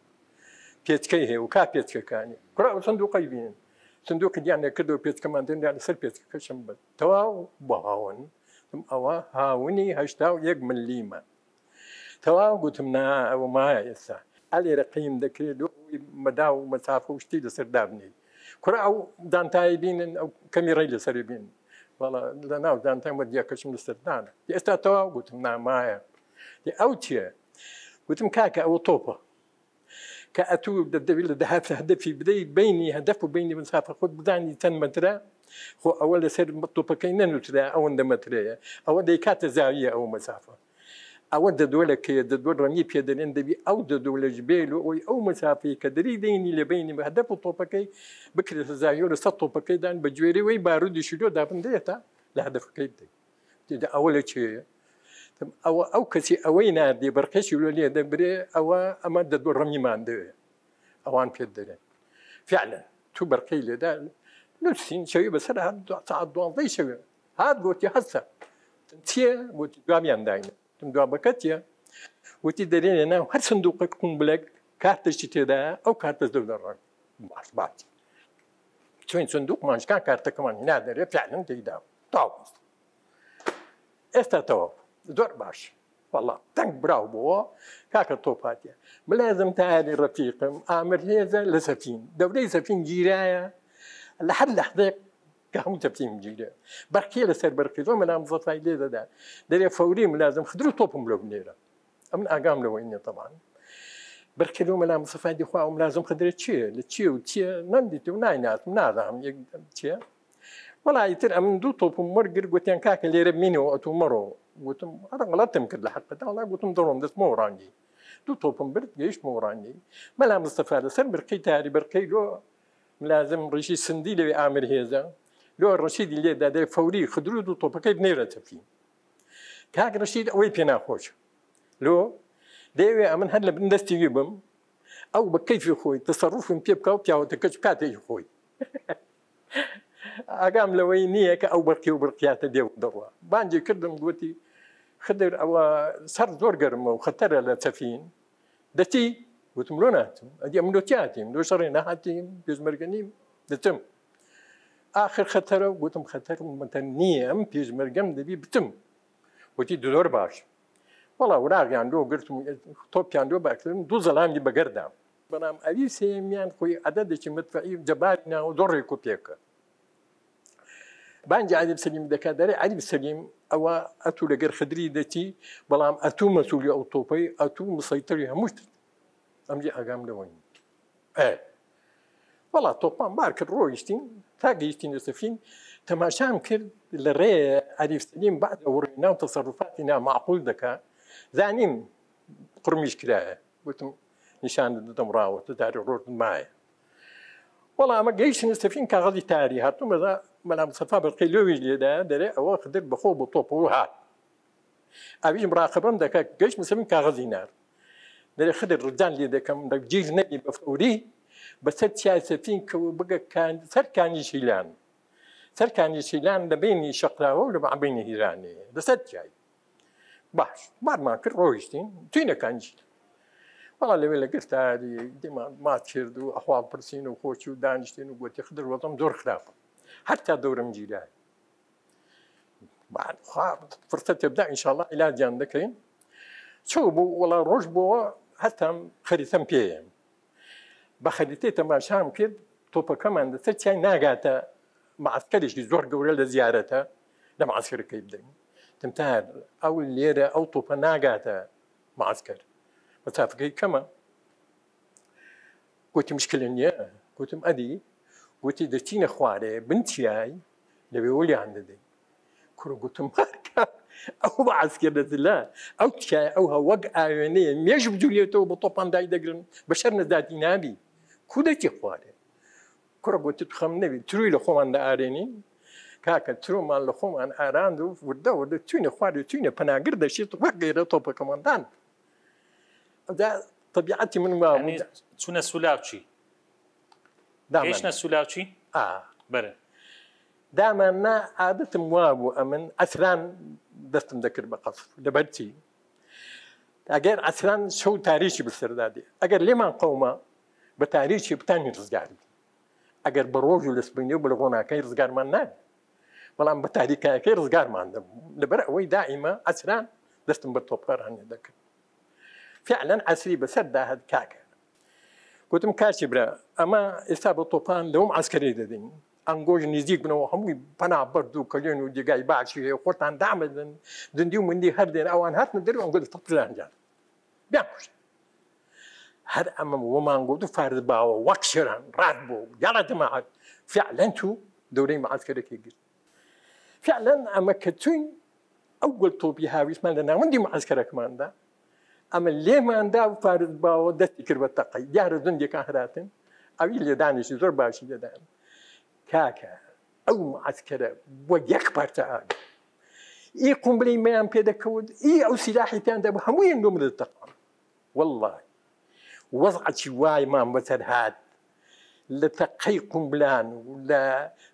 [SPEAKER 2] پێچکەی هەیە و کا پێچکەکانی. کوڕ سندوقی بین سندوقی دیانە کردو پێچکەمان دەنیا لەسەر پێچکەکەشم بە تەواو بە هاون. ئەوە هاونی هەشتا و یەک ملیمە. تەواو گوتم نا ئەوە مایە ئێستا. ئەلێرە قیم دەکرێت مەدا و مەسافە و شتی لەسەر دابنی کوڕ ئەو دانتایی بینن ئەو کەمیڕی لەسەر بین. لە ناو دانتای وە دیاکەشم لەسەردانە ئێستا تەواو گوتم نامایە ئەو چییە؟ گوتم کاکە ئەوە تۆپە. كأتو دبي هدف هدفي بدي بيني هدف وبيني مسافة خد بداني تن مترا. خو أول سر مطلوب كينا نترا أو عند مترا. أو دي كات زاوية أو مسافة أو د دولة كي د دول رمي في دلين دبي أو د دولة جبال أو أو مسافة كدري ديني لبيني هدف طوبكي بكرة زاوية لسط طوبكي دان بجويري وي بارود شلو دابن ديتا لهدف كيدي أول شيء ئەوە ئەو کەسی ئەوەی نردی بەرقێکی لێ دەبرێ ئەوە ئەمە دەدو ڕەمیمان دەوێ ئەوان پێ دەرێن فعلا تو بەرقەی لێدا نووسین شەوی بەسەر دوانزەی شەوێ هات گوتی هەسە چیە گوتی دوامیان داینە تم دوا بەکەتە وتی دەرێنێ ناو هەر سندوقەت قوم بلێک کارتەشی تێدا ئەو کارتە دەڕڕ باش بات چۆین سندوق مانشکان کارتەکەمان دەرێ فعلن تێدا تاو ئێستا تەواو زۆر باش. والله تەنگ براو تاری ڕفیقم ئامر هێزە لە سەفین دەورەی سەفین گیرایە لە هەر لەحدێک کە هەموو سەفین گیرە بەرکی لەسەر بەرقی زۆ مەلام زەفای لێ دەدا دەرێ فەوری ملازم خدر تۆپم لە بنێرە ئەم ئاگام لەوەینە طبعا. بەرکلو مەلام سەفادی خوا و ملازم خدرێت چیە لە چیە و چیە نندیت و نایناتم نازانم یەک چیە وڵی تر ئەم دوو تۆپم وەرگر گوتیان کاکە لێرە بینەوە ئەتو مەڕۆ گوتم غڵاتم کرد لە حقەتاڵا گوتم دەڕۆم دەست مۆڕانگی دوو تۆپم برد گەیشت مۆڕانی مەلا مستەفا لەسەر برکەی تاری بەرکەی لۆ لازم ڕژی سندی لەوێ ئامر هێزە لۆ ڕشیدی لێ دادای فەوری خدرو دوو تۆپەکەی بنێرەتەفی کاک ڕشید ئەوەی پێ ناخۆش. لۆ دەیەوێ ئەمن هەر لە بن دەستیوی بم ئەو بە کەیفی خۆی تەسەڕوفم پێ بکە و پیاوەتەکەچ کاتێکی خۆی. ئاگام لەوەی نییە کە ئەو بەرقی و بڕقیاتە دێو دەڕوە. بانجی کردم گوتی خدر ئەوە سەر زۆر گەرمە و خەتەرە لە چەفین دەچی وتم لۆ ناتم؟ ئەدی ئەم لۆتیاتیم دو شەڕێ نەهاتیم پێشمەرگەنیم دەچم آخر خەتەرە گوتم خەتەر متە نییە ئەم پێشمەرگەم دەبی بتم. وتی زۆر باش. وڵا وراغیان دۆ گرتم تۆپیان دۆ باکردم دوو زەلامی بەگەردام بەنام ئەوی سێمیان خۆی عدەدێکی متفعی جەباری ناو زۆڕێ کوپێکە بانجی عادی سەلیم دەکات دەرێ عادی سەلیم ئەوە ئەتوو لەگەر خدری دەچی بەڵام ئەتوو مەسوولی ئەو تۆپەی ئەتوو مسەیتەری هەمووت ئەمجی ئاگام لەوەین وڵا تۆپان بار کرد ڕۆیشتین تا گەیشتین لەسەفین تەماشام کرد لە ڕێ عریف سەلیم بعد وڕینا و تەسەڕفاتی نا معقول دەکات زانیم قڕمیش کرایە گوتم نیشان دەدەم ڕاوە داری ڕۆژ مایە وڵا ئەمە گەیشتن سەفین کاغەزی تاری هاتوو مەدا بەڵام سەفا بەقی لۆویش لێدا دەرێ ئەوە خدر بەخۆ بۆ تۆپ و هات ئەویش مراقبم دەکات گەشت مسلم کاغەزی نار. دەێ خدر ڕجان لێ دەکەم دە گیر نەبی بە فەوری بەسەر سیاسەتین کەەوە بگە سەرکانی شیلان سەرکانی شیلان لە بینی شقراوە و لە بەعبینی هیرانی لەسەر جای باش بارمان کرد ڕۆیشتین توینەکانجی وڵا لەوێ لە گفتاری دیمان مات کرد و ئەحواڵ پرسین و خۆچی و دانیشتین و گوتی خدر وەڵم زۆر خراپە حتا دەورم گیرای فرصت تبدأ إن شاء الله علاجیان دەکەین چۆ بوو وڵا ڕۆژ بووە هەتام خەریتەم پێم بە خەریتێ تەماشام کرد تۆپەکەمان دەسەر چای ناگاتە معسکەرێکی زۆر گەورە لە زیارەتە لە معسکرەکەی بدەین تمتار ئەو لێرە ئەو تۆپە ناگاتە معسکەر مەسافەکەی کەمە گوتی مشکلە نییە گوتم ئەدی گوتی دەچینە خوارێ بنچیایی لەوێ وەلیان دەدەین کوڕ گوتم ئەو بەعسکر دەزلا ئەو تکایە ئەو هە وەک ئاوێنەیە مێژ بجوولێتەوە بە تۆپاندای دەگرن بە شەر نەداتی نابی. کودەکی خوارێ؟ کوڕە گوتی خەم نەوی تروی لە خۆماندا ئارێنین کاکە ترومان لە خۆمان ئاراند و وردە وردە توینە خوارد توینە پەناگر دەشێت وەک گەیرە تۆپەکەماندان طبیعەتی من وا
[SPEAKER 1] چونە سولاوچی؟ داێشنە سولاوچی بەرە
[SPEAKER 2] دامان نا عادەتم وا بوو ئەمن ئەسران دەستم دەکرد بە قەف لەبەرچی ئەگەر ئەسران شەو تاریکی بسەردادێ ئەگەر لێمان قەومە بە تاریکی بتانی ڕزگاری ئەگەر بە ڕۆژ و لەسبینی و بە ڕۆناکەی ڕزگارمان نان بەڵام بە تاریکایەکەی ڕزگارمان دەم لەبەر ئەوەی دائیمە ئەسران دەستم بە تۆپەرانێ دەکرد فعلا عسری بەسەر کاکە گوتم کاچی برا. ئەمە ئێستا بە تۆپان لەوم ئاسکەری دەدەین ئەنگۆژ نزیک بنەوە هەمووی پنا بەرد و کەلێن و جگای باشی هەیە خۆتان دامەدن دندی و مندی هەردێن ئەوان هاتنە دەر ئەنگۆ تەپلانجان بیاکوش هەر ئەمە وەمان گوت و فارد باوە وەک شێران ڕات بوو یاڵە دەماعات فعلەن تو دەورەی معسکەرەکەی گرت فعلەن ئەمە کە توین ئەو گوڵ تۆپی هاویسمان لە ناوەندی معسکەرەکەماندا ئەمە لێماندا و فارد باوە دەستی کرد بە تەقی دیارە دندێکان هراتن ئەوی لێدانیشی زۆر باشی دەدان کاکە ئەو معسکەرە بۆ یەک پارتە ئاگ ئی قمبلی مەیان پێدەکەوت ئی ئەو سیلاحیتیان دەبوو هەموویان دوم لە تەقام والله. وەزعی وایمان بەسەر هات لە تەقەی قمبلان و لە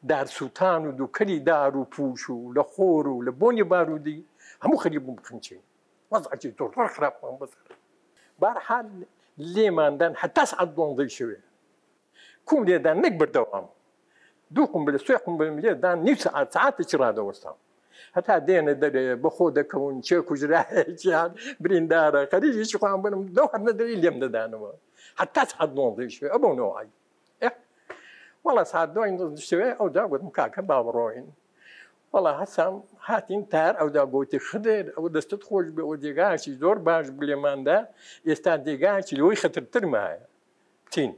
[SPEAKER 2] دارسووتان و دووکەری دار و پوش و لە خۆر و لە بۆنی بارودی هەموو خەری بوو بخنچین وەزعی زۆر خراپمان بەسەر بارحال لێماندان حتا سعات دوڵدەی شوێ کوم لێدان نەک بردەوام دوو قمبل سوێ قمبل لێدان نی سعات سعاتێکی ڕادەوەستان هەتا دێنە دەرێ بەخۆ دەکەون چێ کوژراهیان بریندارە خەریجی خوان بنم دو هەر نەدەری لێم دەدانەوە حتا سعات دوڵدەی شوێ ئەبوونەوەی وڵە سعات دوای شوێ ئەو دا گوتم کاکە باڕۆین وڵا هەسام هاتین تار ئەودا گوتی خدر ئەو دەستت خۆش بێ ئەو دێگاچی زۆر باش بلێماندا ئێستا دێگاچی لەوەی خەترترمایە بچین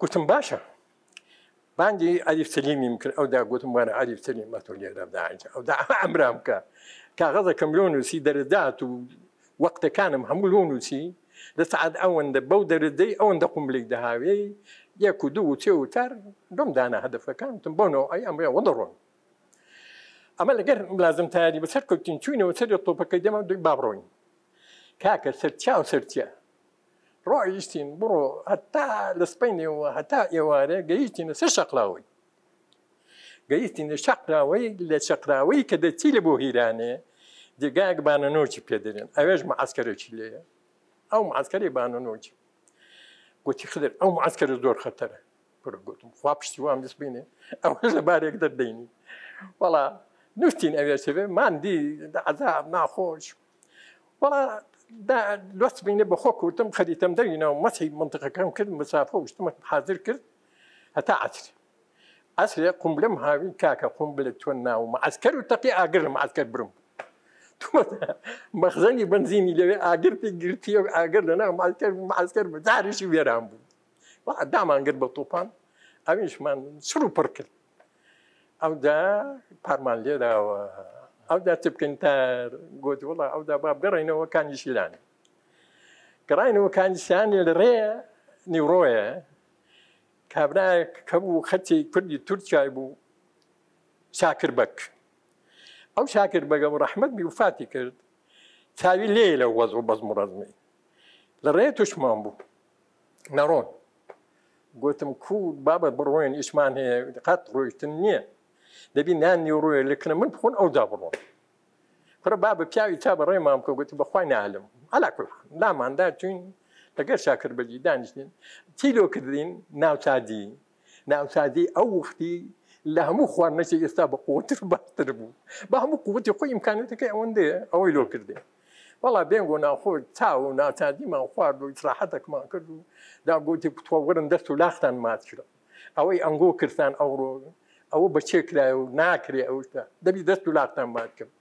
[SPEAKER 2] گوتم باشە باندی ئەلیف سلیمیم کرد ئەودا گوتم وانە ئەلیف سلیم مەتۆ لێرەداجە ئەودا ئەمرام کە کاغەزەکەم لۆ نووسی دەردات و وەختەکانم هەموو لۆ نووسی لە سعات ئەوەندە بەو دەردەی ئەوەندە قوملێک دەهاوێ یەک و دوو و چێ و تار. دۆم دانا هەدەفەکانتم بۆنەوە ئەی ئەمە وەدەڕۆن ئەمە لەگەر لازم تاری بەسەر کەوتین چوینەوە سەر تۆپەکەی دەمە دوی بابڕۆین کاکە سەرچیا و سەرچە ڕۆیشتین بڕۆ هەتا لە سپینەوە هەتا ئێوارە گەیشتینە سەر شەقلاوی گەیشتینە شەقراوەی لە شەقراوەی کە دەچی لە بۆ هیرانێ جێگایەک بانەنۆکی پێدرێن. ئەوێژ مەعسکەرێکی لێە ئەو معسکەری بانەنۆکی گوتی خدر ئەو معسکەرە زۆر خەتەرە. گوتم خوا پشتی وام دەستبینێ ئەو لە بارێک دەردەینی. وڵا نووسین ئەوێ سێ مادی عذاب ناخۆش وڵا لۆست بینێ بە خۆ کوتم خەریتەم دەوینەوە مەسی منطقەکەم کرد مسافە وشتمە حاضر کرد هەتا عتر ئەسرێ قمبلم هاوی کاکە قمبلت تۆ ناو ئەسکەر و تەقی ئاگر لەم ئاسکەر برم. مەخزەنی بنزینی لەوێ ئاگرتی گرتی و ئاگەر لەنا ماسکەر ماسکەر بەجارشی وێران بوو دامانگر بە تۆپان ئەویشمان سر و پڕ کرد ئەودا پارمان لێداوە ئەودا چ بکەین تا گوت وڵە ئەودا با بگەڕێنەوە کانیشیلان گەڕینەوە کانیسیانی لە ڕێ نیوڕۆیە کابرا کە بوو خەتی کوردی تورکای بوو شاکر بەک ئەو شاکر بەگە و ڕەحمد بی وفاتی کرد چاوی لێ لە وەز و بەزم ڕزمی لە ڕێ توشمان بوو نەڕۆن گوتم کو بابە بڕۆێن ئیشمان هەیە قەت ڕۆیشتن نییە دەبی نانی ڕۆێ لەکنە من بخۆن ئەودا بڕۆن. پڕ بابە پیاوی تا بە ڕێمام کە گوتی بەخوای نالم ئەلا ناماندا چوین لەگەر شاکرد بەجی دانیشتین تیلۆ کردین ناوچادی. ناوچادی ئەو وختی لە هەموو خواردنەی ئێستا بە قوتر باشتر بوو. بە هەموو قوتی خۆی امکانێتەکە ئەوەندێ ئەوەی لۆ کردێ. وڵا بێنگۆ ناخۆی چاو و ناچادیمان خوارد و ئیسراحەتێکمان کرد و داگوتی تۆوەرن دەست و لاختان مات کرد ئەوەی ئەنگۆ کردان ئەوڕۆ ئەوە بەچێکرای و ناکرێ ئەوشتا. دەبی دەست و لاختان مات کرد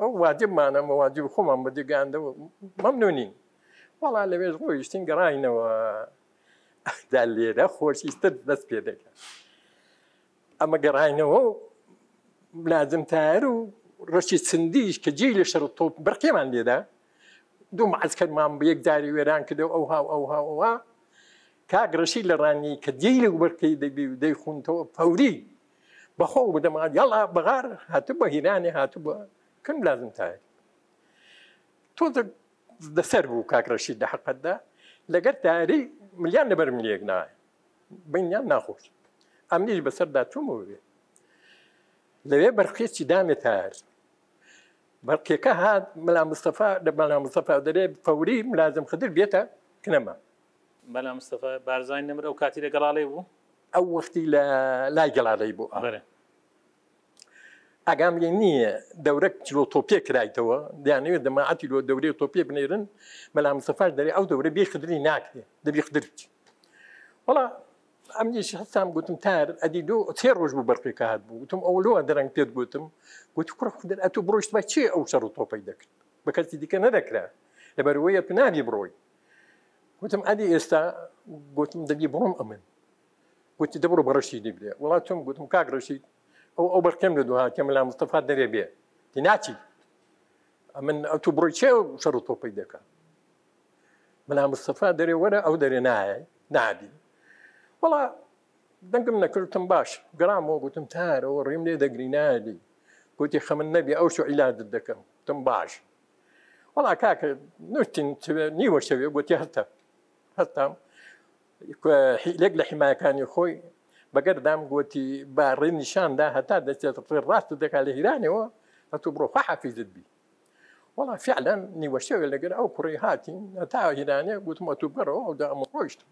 [SPEAKER 2] ئەو واجبمانە مەواجب خۆمان بەجێگاندەوە مەمنونین وڵا لەوێژ ڕۆیشتین گەڕینەوە دا لێرە خۆشیستر دەست پێ دەکات ئەمە گەڕینەوە لازم تار و ڕەشی سندیش کە جێ لە شەر تۆ بەرقێمان لێدا. دوو معزکەرمان بە یەک جاری وێران کردە ئەو هاو ئەو هاوەوە کاگرەشی لە ڕانی کە جێ لە بەرکەی دەبی و دەی خوونتەوە فەوری. بەخۆ بدەما یاڵا بەغار هاتو بە هیرانی هاتو بە کەم لازم تای تۆ دەسەر بوو کاکرەشی لە حقەتدا لەگەر تاری ملیان لەبەر ملیەک نایە. بینیان ناخۆش. ئەمنیش بەسەردا چوومەوە بێ. لەوێ بەرخێکی دامێ تار بەرقێکە هات ملا مستەفا لە بەلا مستەفا دەرێ فەوری ملازم خدر بێتە کنەما.
[SPEAKER 1] بەلا مستەفا بارزانین نمرە و کاتی لە گەڵاڵێ بوو؟
[SPEAKER 2] ئەو وەختی لە لای گەڵاڵی بوو. ئاگام لێ نییە دەورە کیلۆ تۆپێ کرایتەوە دەیانەوێت دەماعاتی لۆ دەورەی تۆپێ بنێرن مەلا مستەفاش دەرێ ئەو دەورە بێ خدری ناکرێ دەبی خدرچ وڵا ئەمنیش هەستام گوتم تار ئەدی دو سێ ڕۆژ بوو بەرقی هاات بوو؟ گوتم ئەو لۆ دەرەنگ پێت گوتم گوتی کوڕ خودر ئەتو بڕۆشت بە چێ ئەو شەڕ تۆپەی دەکرد؟ بە کەسی دیکە نەدەکرا لەبەرەوەیە تو نابی بڕۆی. گوتم ئەدی ئێستا گوتم دەبی بڕۆم ئەمن گوتی دەبڕۆ بەڕشی دیبرێ وڵاتم گوتم کاگڕشی ئەو ئەو بەرکەم لە دوها کەم لا مستەفا دەرێ بێ دی ناچی من ئەو تو بڕۆی چێ شەڕ تۆپەی دەکات ملا مستەفا دەرێ وەرە ئەو دەرێ نایە نابی وڵا دەنگم نەکردتم باش. گرامەوە گوتم تارەوە ڕیم لێ نادی گوتی خەمن نەبی ئەو شو عیلادت دەکەم تم باش. وڵا کاکە نوشتین نیوە شەوێ گوتی هەستە هەستام لێک لە حیماەکانی خۆی بەگەردام گوتی باڕێ نیشاندا هەتا دەچێت ڕاست دەکات لە هیرانەوە هەتو بڕۆ خوا حافیزت بی وڵا فعلا نیوە شەوێ لەگەر ئەو کوڕی هاتین تا هیرانێ گوتمە تو بەرەوە ئەودا ئەمە ڕۆیشتم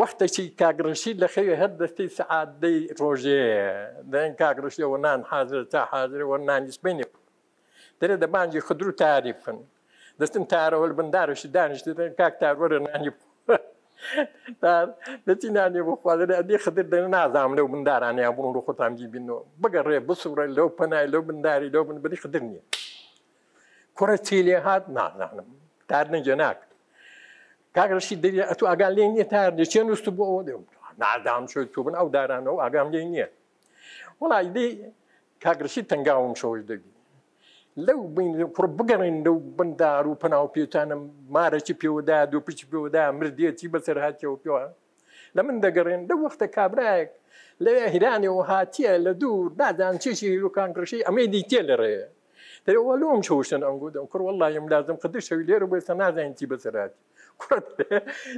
[SPEAKER 2] وەختێکی کاگرشی لە خەوێ هەر دەستی سعادەی ڕۆژێ دەن کاگرشیەوە نان حاضر تا حاضرەوە نانی سبینێ دەرێ دەبانجی خدر و تاریفن دەستم تارەوە بندارشی دانیشت کاک تاروەرە نانی دەچی نانی بۆ خوازر ئەدی خدر دەن نازام لەو بندارانیان بوون ڕۆ خۆتامجی بینەوە بگەڕێ بسوڕە لەو پەنای لەو بنداری لەو بن بری خدر نییە. کوڕە چی لێ هات نازانم تار نەجە ناک. کاگەشی دەری ئەتو ئاگان لێ نییە تا دەچێن نووسست بۆ ئەوە؟ دێم. نادام شوی تو بن ئەو دارانەوە ئاگام لێ نییە. وڵی دێ کاگرشی تەنگاوم شۆی دەبی. لەو کوڕ بگەڕین لەو بندار و پەناو پێوتانم مارەی پێوەدا دوو پچ پێوەدا مردێتی بەسەر هاتیەوە پێوە لە من دەگەڕێن لە وەختە کابراایك لەوێ هیرانەوە هاتیە لە دوور دادان چێشی هیرۆکان گرشی ئەمێ دیتێ لەڕێ دەوە لۆم شەوشن ئەنگو دەم کوڕ وڵیم لازم قدر شەوی لێرە بێستا نازانیتی بەسەراتی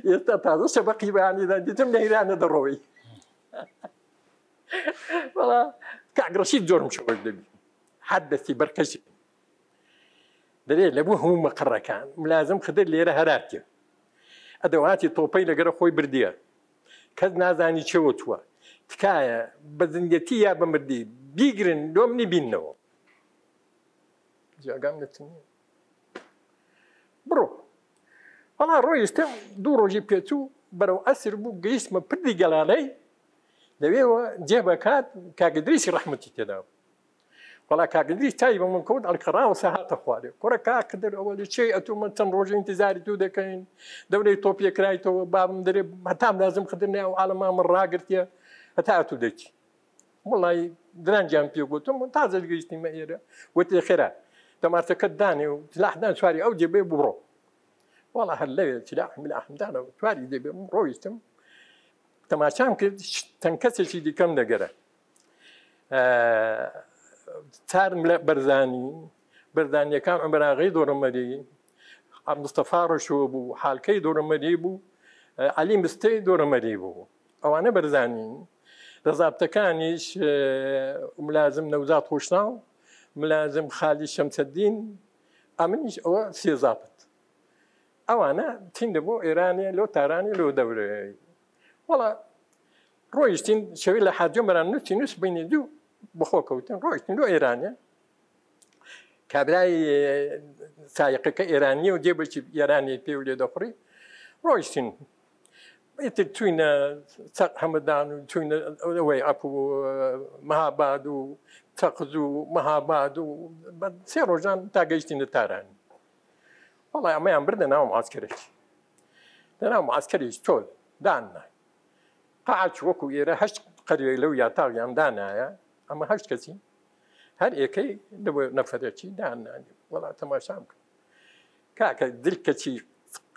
[SPEAKER 2] ئێستا تازە شەبقی بەیانیدا دیتم لە ایرانە دەڕۆی بەڵا کاگرەشی جۆرم شەوە دەبی حد دەستی بەرکەشی دەرێ لە بوو هەموو مەقڕەکان. ملازم خدر لێرە هەراتێ ئەدەواتی تۆپەی لەگەرە خۆی بردیە. کەس نازانی چێوە تووە تکایە بە زندەتی یا بەمردی بیگرن لۆمنی بینەوە جاگام نتنی بڕۆ. بەڵا ڕۆیستە دوو ڕۆژی پێچوو بەرەو ئەسر بوو گەیشتمە پردی گەلالەی. لەوێەوە جێبکات کاگدریسی ڕحمەتی تێدا وڵا کاگدری تای بە من کەوت ئەلکەڕاوە سەهاتە خوارێ کوڕە کاکدر ئەوە لە چێ ئەتو من چەند ڕۆژ انتظاری تو دەکەین دەورەی تۆپیە کرایتەوە بابم دەرێ هەتام لازم خدرنێ و عالەما من ڕاگرتە هەتا ئەتو دەچی وڵی درانجیان پێ گوتم تازە گەیشتیمە ئێرە وتی خێرا دەمارتەکەت دانێ و تلاحدان سواری ئەو جێبێ بڕۆ وڵا هەر لەوێ سلاح من ئەحمدانە تواری دەبێ ڕۆیستم تەماچام کرد چەند کەسێکی دیکەم دەگەرە چارم لە بەرزانی بەردانیەکان ئەمبراغی دۆڕەمەری مستەفا ڕشوە بوو حالکەی دۆرەمەری بوو علی مستەی دۆرەمەری بوو. ئەوانە بەرزانین ڕزابتەکانیش ملازم نەوزات خۆشنا و ملازم خالی شەمسەدین ئەمنیش ئەوە سێزابت ئەوانە تین دەبوو ئێرانێ لۆ تارانی لۆ دەورەی. وڵا ڕۆیشتین شەوی لە حاجە بەران نووسی نووس بینی دوو. بخۆکەوتن ڕۆیشتن لۆ ئێرانە کابرای سایقەکە ئێرانی و دێبکی ئێرانی پێ و لێ دەخڕی ڕۆیشتین ئیتر چوینە چەق هەمەدان و چوینە ئەوەی ئەپ و مەهاباد و تەقز و مەهاباد و سێ ڕۆژان تا گەیشتینە تارانی وڵی ئەمەیان بردە ناو ماسکرێکی لەناو ماسکەریش تۆل داننا قاچ وەکو ئێرە هەشت قەریێ لەو یاتاغیان دانایە. ئەمە هەشت کەسی هەر ئێکەی لەبە نەفرەکی دانانی وڵات تەماشام کرد کاکە دلکەچی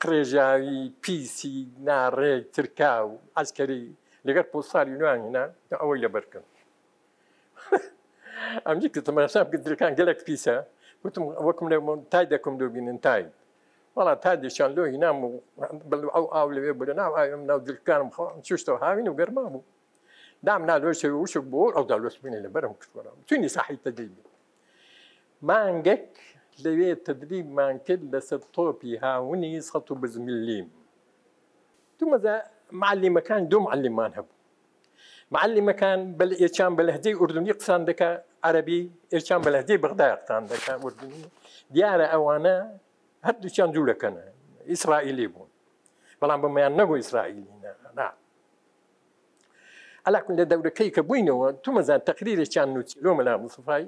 [SPEAKER 2] قڕێژاوی پیسی ناڕێک ترکا و ئەسکەری لەگەر پۆساری نوانینا ئەوەی لەبەرکەن ئەمجی کە تەماشام کرد درەکان گەلێک پیسە وتم وەکم لە تای دەکەم دوبینن تای. وڵا تا دیشان لۆ هینام و ئەو ئاو لەوێ بە ناو ئایم ناو دلکانم چشتەوە هاوین و گەرما بوو. دام نالۆشە وشک بۆ ئەو دالۆس بینێ لە بەرم کردوەرم چونی ساحی تەدەیبی مانگەک لەوێ تدریبمان کرد لەسەر تۆپی هاونی سەد و بزمیلیم دومەدا معلیمەکان دوو معلیمان هەبوو معلیمەکان بەل ئێچان بە لەهجەی ئوردنی قسان دەکە عربی ئێچان بە لەهجەی بەغدای قسان دەکە ئوردنی دیارە ئەوانە هەردووچیان جوولەکەنە ئیسرائیلی بوون بەڵام بەمەیان نەگو ئیسرائیلی نا. ئەلاکن لە دەورەکەی کە بووینەوە تو مەزان تەقریرێکیان نووسی لۆ مەلا مسفای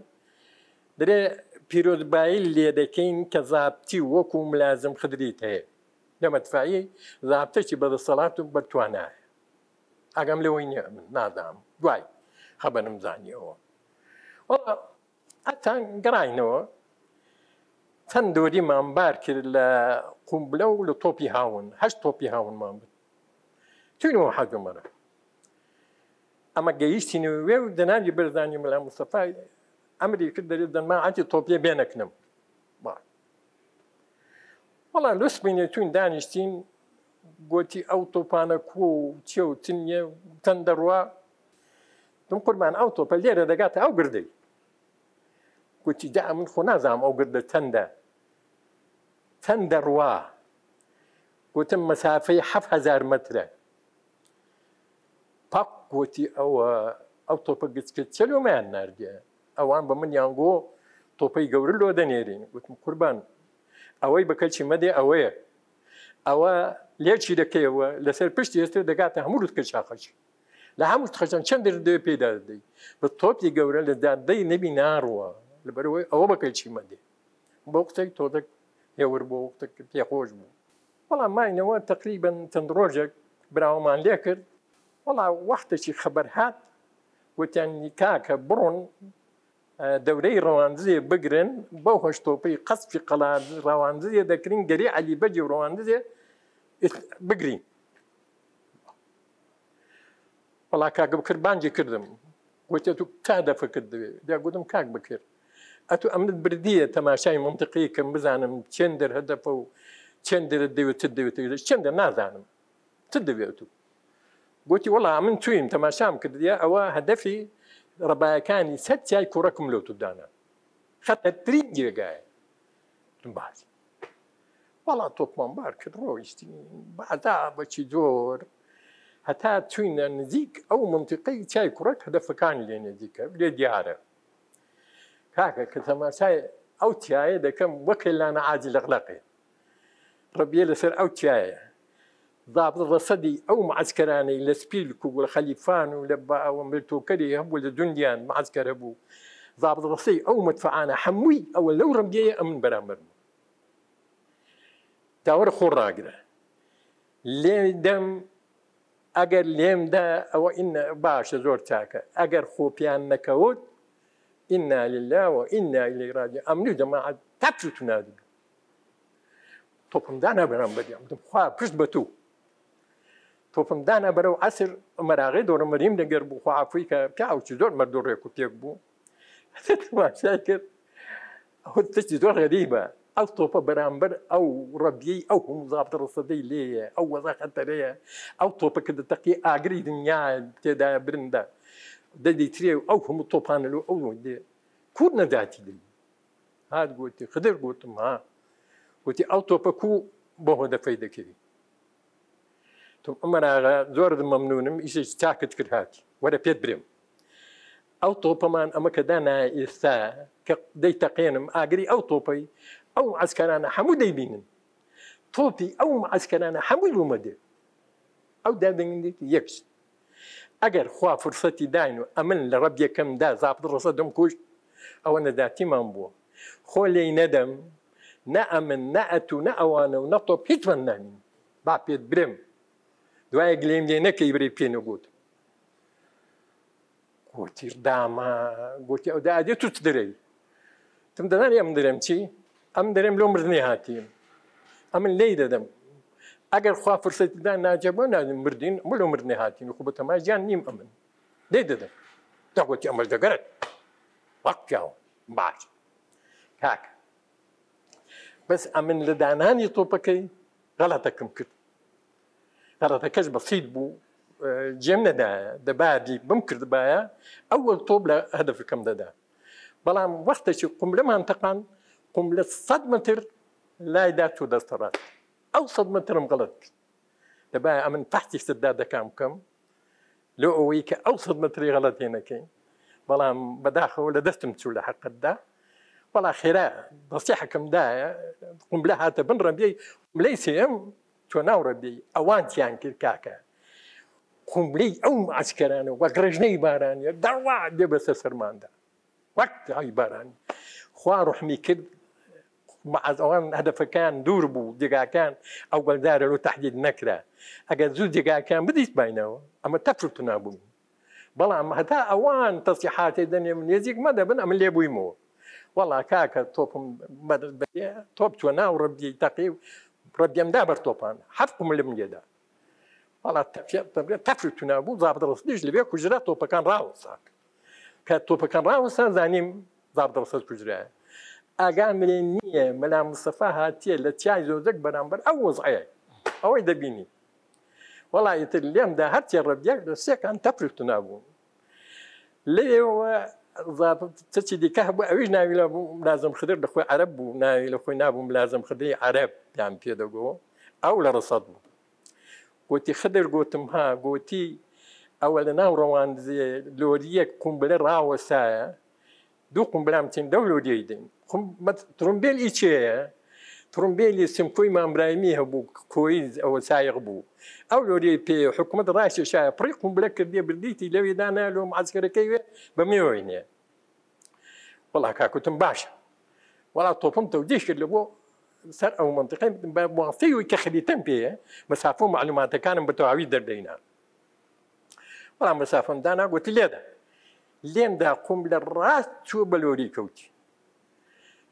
[SPEAKER 2] دەرێ پیرۆزبایی لێ دەکەین کە زابتی وەکو ملازم خدریت هەیە لەمەتفاایی زابتەی بەدەسەڵات و بەتوانایە ئەگەم لەوەی نادام. دوای خەبەرم زانیەوە ئەتان گەڕینەوە چەند دۆریمان بار کرد لە قومبلە و لە تۆپی هاون هەشت تۆپی هاونمان حەجمەرە ئەمە گەیشتین وێ دەناوی بەرزانی مەلا مستەفای ئەمری کرد دەرێت دەما ئاتی تۆپیە بێنەکنم وەڵام لەس بینێ توین دانیشتین گوتی ئەو تۆپانە کو و چێ و تنیە تەن دەڕوا دم قوربان ئەو تۆپە لێرە دەگاتە ئەو گردەی گوتی دا من خۆ نازام ئەو گردە چەندە چەند دەڕوا گوتم مەسافەی هزار مترە پاک گوتی ئەوە ئەو تۆپە گچکە چلومیان نردە ئەوان بە من یانگۆ تۆپەی گەورە لۆ دەنێرین وتم قوربان. ئەوەی بەکەلچی مەدێ ئەوەیە. ئەوە لێچی دەکەیەوە؟ لەسەر پشتی ئێستا دەگاتە هەموو کە چاخەچ لە هەموو خەچان چەند دەردێ پێدا دەدەی بە تۆپی گەورە لە دادەی نەبی ناڕوە لەبەرەوەی ئەوە بەکەلچی مەدێ. بۆ قسەی تۆدەک هێور بۆ پێخۆش بوو. بەڵام ماینەوە تقریبن چەند ڕۆژێک براوەمان لێ کرد. وڵا وەختێکی خەبەر هات وتیان کاکە بڕۆن دەورەی ڕەواندزێ بگرن بەو هەشتۆپەی قەسفی قەلات ڕەواندزێ دەکرین گەری علی بەجی و ڕەواندزێ بگرین. وڵا کاگە بکرد بانجی کردم. گوتێ تو کا دەفە کرد دەوێت دا گوتم کاک بکرد. ئەتو ئەمنت بردیە تەماشای منطقی کەم بزانم چەند دەر هەدەفە و چەند دەرە دەوێت دەوێت چەندە نازانم. ت دەوێت و گوتی وڵا من تویم تەماشام کردیە ئەوە هەدەفی ڕبایەکانی سەر چای کوڕەکم لەو تودانە خەتەترین جێگایە باز وڵا تۆپمانبار کرد ڕۆیشتی بادا بەچی زۆر هەتا چوینە نزیک ئەو منتیقی چای کوڕک هەدەفەکانی لێ نزیکە لێ دیارە کاکە کە تەماشای ئەو تایە دەکەم وەکە لانە ئاجی لەغلقێ ڕبیە لەسەر ئەو تایە ضابط ڕسەدی ئەو معسکەرانەی لە سپیلک و لە خەلیفان و لە ئەوە ملتۆکەری هەبوو لە دنیایان معسکەر هەبوو ضابط ڕسەی ئەو مدفعانە هەمووی ئەوە لەو ڕمگەیە ئەمن بەرامبەر داوەرە خۆ ڕاگرە لێ دەم ئەگەر لێمدا ئەوە ئین باشە زۆر چاکە ئەگەر خۆپیان نەکەوت ئنا لله و ئنا لێ ڕادی ئەمنی دەماعات تاپت نادی تۆپمدانە بەرام بەدیام خوا پشت بە تو تۆپمدانە بەرەو ئەسر مەراغی دۆرەمەریم دەگەر بوو خوافوی کە پیاوچی زۆر مەردۆ ڕێک و پێک بوو کرد. ئەو تشتی زۆر غەریبە. ئەو تۆپە بەرامبەر ئەو ڕەبیەی ئەو هەموو زابتە ڕسەدەی لێیە ئەو وەزا خەتەرەیە ئەو تۆپە کە دەتەقی ئاگری دنیا تێدایە برندە دەدەیترێ ئەو هەموو تۆپانلو ئەو دێ. کور نەداتی دەی هات گوتی خدر گوتم ها. گوتی ئەو تۆپە کو بۆ هۆ دەفەی تۆ ئەمەراغا زۆر مەمنونم ئیشش چاکت کرد هاتی وەرە پێت برم ئەو تۆپەمان ئەمە کە دانا ئێستا کە دەی تەقێنم ئاگری ئەو تۆپەی ئەو ئەسکەرانە هەموو دەیبینن تۆپی ئەو ئەسکەرانە هەمووی بوومەدێ ئەو دادەنگێکی یەکش ئەگەر خوا فرسەتی داین و ئەمن لە ڕەب یەکەمدا زاپت ڕسە دەم کوشت ئەوە نەداتیمان بووە خۆ لێی نەدەم نە ئەمن نە ئەتو نە ئەوانە و نەتۆ هیچمان نامین با پێت برم دوایە گلێم لێ نەکەی بری پێێنە گوت گوتیر داما گوتی ئەو دادێت تو دەرەی تم دەدان ئەم دەرم چی ئەم دەرم لۆ مردنی هاتیم ئەمن لی دەدەم ئەگەر خوا فرسەتیدا ناجەبە نادم مردین ملو مردنی هاتین و خوبە تەماژیان نیم ئەمن لی دەدەم داگوتی ئەمەش دەگەرت وەک پیاوە باش کاک بەس ئەمن لە دانانی تۆپەکەی غەڵەتەکەم کرد غەڵەتەکەش بەسیید بوو جێم نەدایە دەبادی بم کردبایە ئەوەل تۆب لە هەدفەکەم دەدا بەڵام وەختێکی قملەمان تەقان قم لە سەد متر لایدا تو دەستەڕات ئەو سەد مترم غڵت دەبای ئەمن پاحتی سدا دەکام بکەم لۆ ئەوەی کە ئەو سەد متری غەڵەت هێنەکەین بەڵام بەداخەوە لە دەستم چوو لە حقتدا بەڵا خێرا دەستی حەکەمدایە قمبلە هاتە بن ملەی سێم تۆ ناو ڕەبی ئەوانتیان کرد کاکە. قمبلی ئەو ئاسکەرانە وەک ڕژنەی بارانە داوا دێ بەسەر سەرماندا. وەک های بارانی. خوا ڕحمی کرد ئەوان هەدفەکان دوور بوو جگاکان ئەو بەلدارە و تهدید نەکرا. ئەگەر زوو جگاکان بدیت باینەوە ئەمە تەفرت نابووین بەڵام هەتا ئەوان تەسیحاتی دەنێ من نێزیک مە دەبن ئەمە لێ بوویمەوە. وەڵا کاکە تۆپم تۆپ چوە ناو ڕبی تەقی ڕبیەمدا بەر تۆپان حەفقم لم لێدا وڵا تەفرت نابوو زابدەڕستیش لەبێ کوژرا تۆپەکان ڕاوەساک کە تۆپەکان ڕاوەسان زانیم زابدەڕسە کوژرایە ئاگان منێ نییە مەلا مستەفا هاتیە لە چای زۆزەک بەرامبەر ئەو وەزعەیە ئەوەی دەبینی وڵایتر لێمدا هەرچێ ڕەبیەک لە سێکان تەپرت نابوون لێەوە چی دیکە هەبوو ئەویش ناوی لە بوو لازم خدر لەخۆی عرب بوو ناوی لە خۆی نابووم لازم خدەی عرب یان پێدەگۆ ئەو لە ڕسەد بوو گوتی خدر گوتم ها گوتی ئەوە لە ناو ڕەوان لۆریەک کومبلە ڕاوەسایە دوو قمبلام چین دەو لۆریەی دەین ترمبیل ئیچەیە ترمبیلی سمکۆی مامبرایمی هەبوو کۆی ئەوە سایق بوو ئەو لۆری پێ حکوومەت ڕاشی شایە پڕی قمبلە کردی بردیتی لەوێدا نالۆ معزگەرەکەی وێ بە میێوەینێ وڵا کاکوتم باشە وڵا تۆپم تەودیش کرد لە بۆ سەر ئەو منطقی موافی وی کە خلیتەم پێە مەسافۆ معلوماتەکانم بە تەواوی دەردەینا وەڵام مەسافم دانا گوتی لێدا لێمدا قوم لە ڕاست چوو بە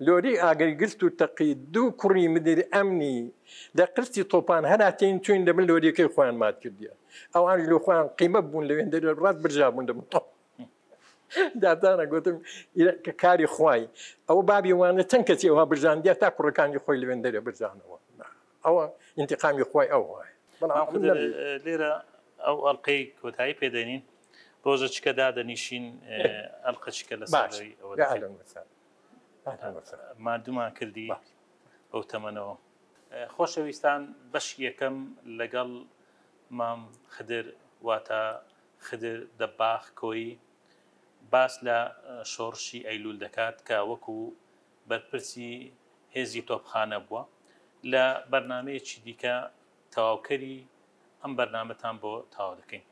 [SPEAKER 2] لۆری کەوتی لۆری ئاگەری گرت و تەقی دوو کوڕی مدیر ئەمنی لە قرسی تۆپان هەراتین چوین دەبن لۆریەکەی خۆیان مات کردیە. ئەوان لە خۆیان قیمە بوون لەوێن دەر ڕات برژابوون دەبن تۆ. دادانە گوتم کە کاری خوای. ئەو بابی وانە چەند کەسی ئەوها برژاندیا تا کوڕەکانی خۆی لەوێن دەرێ برژانەوە ئەوە انتقامی خۆی ئەو وایە.
[SPEAKER 1] لێرە ئەو ئەڵلقەی کۆتایی پێدەنین. ڕۆژە چکە دادەنیشین ئەلقەچکە لە ساڵی مادومان کردی ئەو تەمەنەوە. خۆشەویستان بەش یەکەم لەگەڵ مام خدر واتە خدر دەباخ کۆی. باس لە شۆڕشی ئەیلول دەکات کە وەکو بەرپرسی هێزی تۆپخانە بووە. لە بەرنمەیەکی دیکە تەواوکەری ئەم بەرنمەتان بۆ تاوا دەکەین.